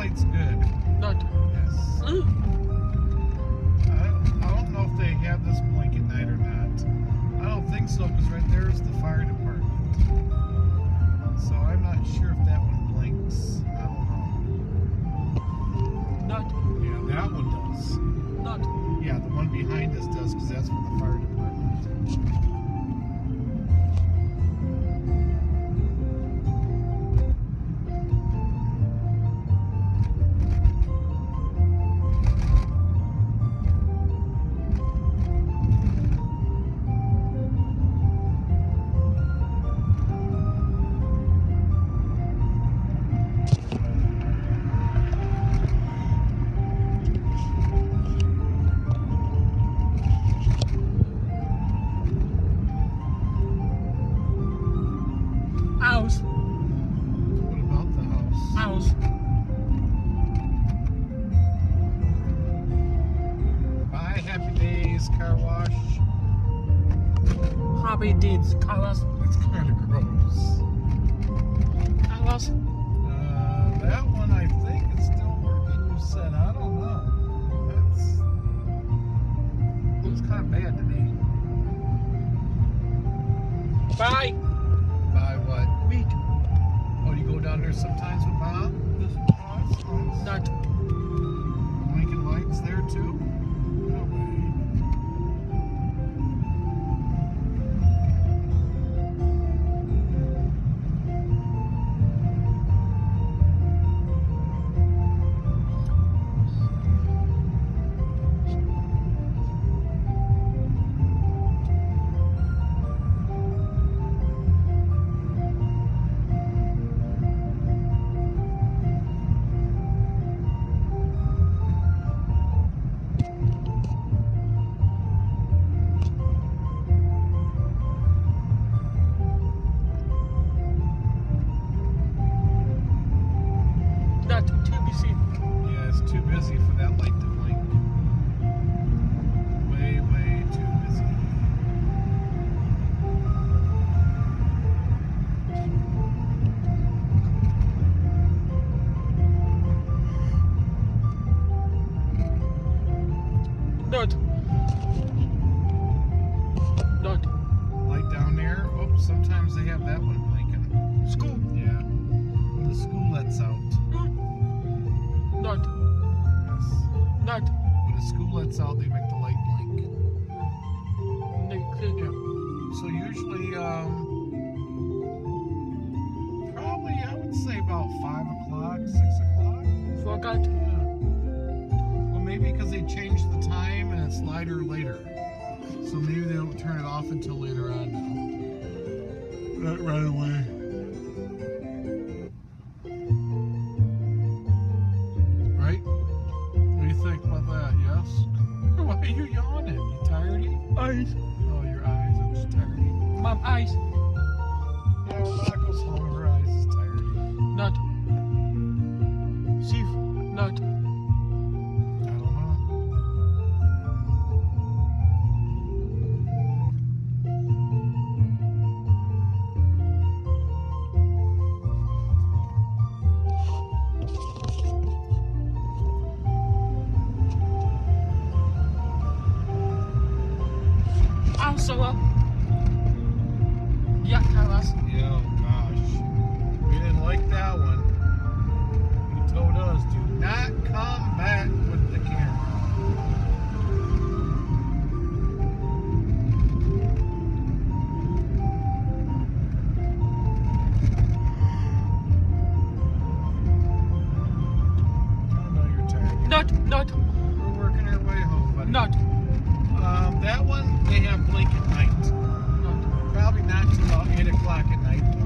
light's good. Not. Yes. Mm. I, I don't know if they have this blink at night or not. I don't think so because right there is the fire department. So I'm not sure if that one blinks. I don't Not. know. Yeah, that one does. Not. Yeah, the one behind us does because that's for the fire department. Days Car Wash. Happy deeds. Colors. It's kind of gross. Colors. Uh, that one I think is still working. You said I don't know. That's looks kind of bad to me. Bye. By what? Meet. Oh, you go down there sometimes with Bob? That's. Not. Blinking lights there too. Busy for that light to blink. Way, way too busy. Light down there. Oh, sometimes they have that one the school lets out, they make the light blink. Yeah. So usually, um, probably I would say about five o'clock, six o'clock. Forgot. Yeah. Well, maybe because they changed the time and it's lighter later, so maybe they don't turn it off until later on now. Not right away. Are you yawning? You tired? Eyes. Oh, your eyes. I'm just tired. Mom, eyes. Yeah, goes home, her eyes Also. uh, Yeah, colors. Yeah, oh gosh. We didn't like that one. You told us do not come back with the camera. I know you're tired. Not. Not. We're working our way home, buddy. Not. Um, that one, they have blink at night. Probably not till about 8 o'clock at night,